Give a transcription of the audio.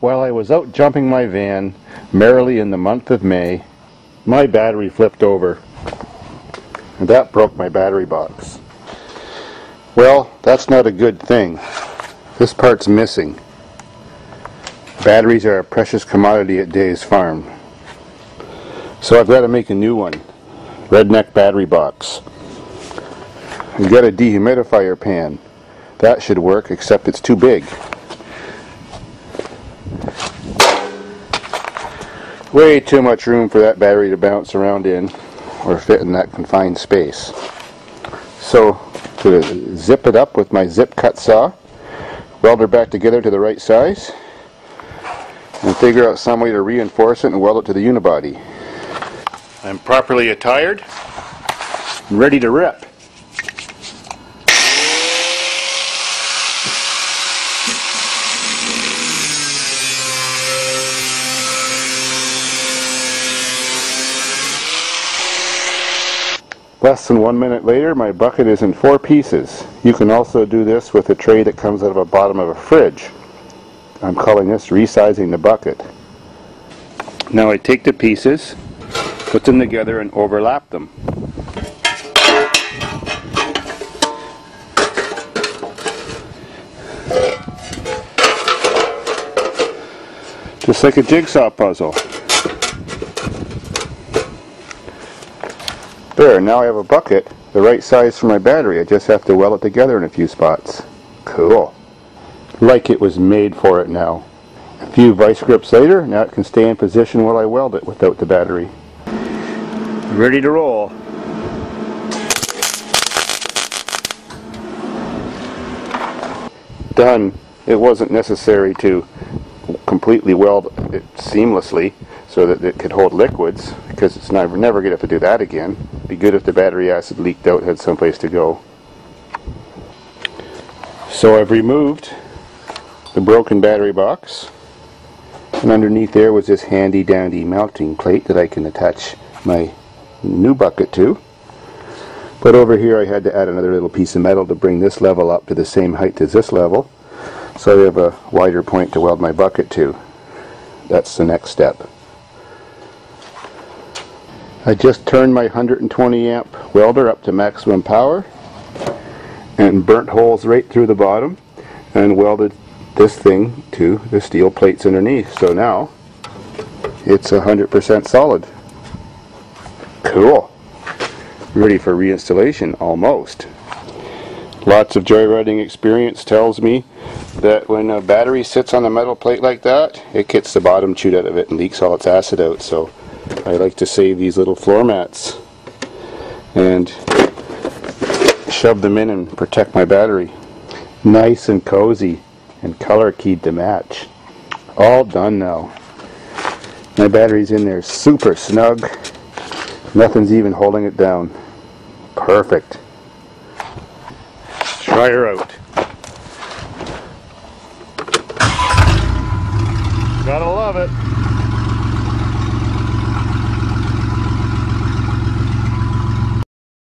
While I was out jumping my van merrily in the month of May, my battery flipped over. And that broke my battery box. Well, that's not a good thing. This part's missing. Batteries are a precious commodity at Dave's Farm. So I've got to make a new one. Redneck battery box. I've got a dehumidifier pan. That should work, except it's too big. Way too much room for that battery to bounce around in or fit in that confined space. So to zip it up with my zip cut saw, weld her back together to the right size, and figure out some way to reinforce it and weld it to the unibody. I'm properly attired, ready to rip. Less than one minute later, my bucket is in four pieces. You can also do this with a tray that comes out of the bottom of a fridge. I'm calling this resizing the bucket. Now I take the pieces, put them together and overlap them. Just like a jigsaw puzzle. There, now I have a bucket, the right size for my battery. I just have to weld it together in a few spots. Cool. Like it was made for it now. A few vice grips later, now it can stay in position while I weld it without the battery. Ready to roll. Done. It wasn't necessary to completely weld it seamlessly so that it could hold liquids because it's never never going to have to do that again. Be good if the battery acid leaked out had someplace to go. So I've removed the broken battery box and underneath there was this handy dandy mounting plate that I can attach my new bucket to. But over here I had to add another little piece of metal to bring this level up to the same height as this level so I have a wider point to weld my bucket to. That's the next step. I just turned my 120 amp welder up to maximum power and burnt holes right through the bottom and welded this thing to the steel plates underneath. So now it's 100% solid. Cool. Ready for reinstallation almost. Lots of joyriding experience tells me that when a battery sits on a metal plate like that, it gets the bottom chewed out of it and leaks all its acid out. So I like to save these little floor mats and shove them in and protect my battery. Nice and cozy and color keyed to match. All done now. My battery's in there super snug. Nothing's even holding it down. Perfect. Try her out. Gotta love it.